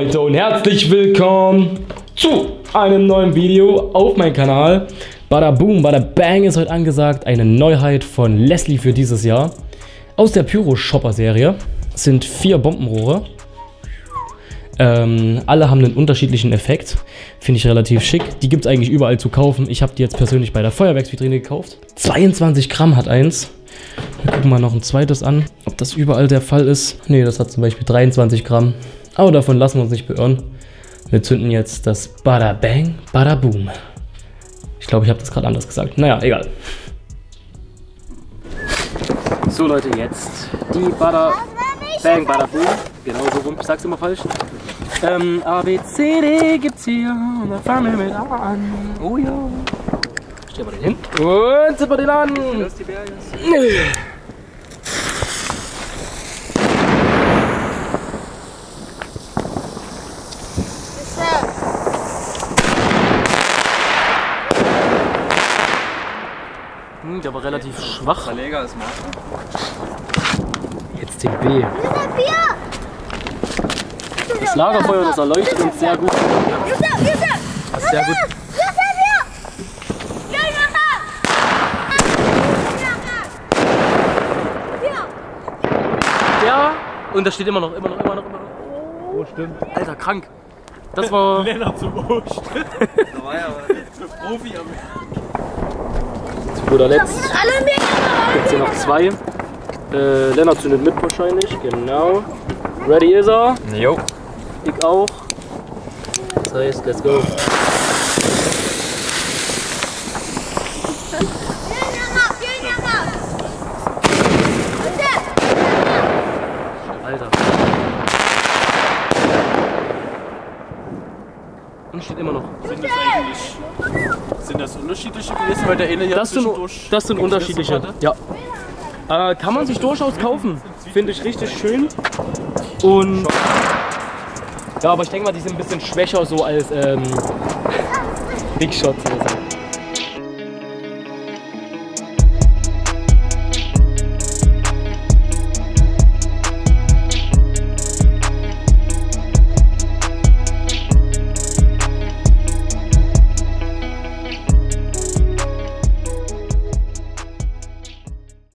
und herzlich willkommen zu einem neuen Video auf meinem Kanal. Bada Boom, Bada Bang ist heute angesagt. Eine Neuheit von Leslie für dieses Jahr. Aus der Pyro Shopper Serie sind vier Bombenrohre. Ähm, alle haben einen unterschiedlichen Effekt. Finde ich relativ schick. Die gibt es eigentlich überall zu kaufen. Ich habe die jetzt persönlich bei der Feuerwerksvitrine gekauft. 22 Gramm hat eins. Wir gucken mal noch ein zweites an, ob das überall der Fall ist. Ne, das hat zum Beispiel 23 Gramm. Aber davon lassen wir uns nicht beirren. Wir zünden jetzt das Bada Bang, Bada Boom. Ich glaube, ich habe das gerade anders gesagt. Naja, egal. So Leute, jetzt die Bada Bang, Bada Boom. Genau so rum, ich sag's immer falsch. Ähm, A, B, C, D gibt's hier. Und dann fangen wir mit A an. Oh ja. Stellen wir den hin. Und zippen wir den an. Hm, der war relativ schwach. Verleger ist Marco. Jetzt den B. Das Lagerfeuer, das erleuchtet uns sehr gut. Das ist sehr gut. Der, und das steht immer noch, immer noch, immer noch, immer noch. Oh, stimmt. Alter, krank. Das war. Lennart zum Ost. da war ja der Profi am Guter Letzt gibt es hier noch zwei. Äh, Lennart zündet mit wahrscheinlich, genau. Ready ist er. Jo. Ich auch. Das heißt, let's go. Alter. Und steht immer noch. Sind das eigentlich. Sind das unterschiedliche gewesen? Weil der eine hier Das sind, das sind unterschiedliche. Ja. Äh, kann man sich durchaus kaufen. Finde ich richtig schön. Und. Ja, aber ich denke mal, die sind ein bisschen schwächer so als ähm, Big Shots. oder so.